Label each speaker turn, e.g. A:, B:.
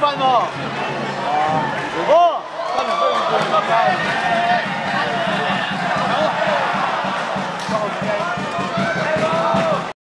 A: 饭哦。饭，好，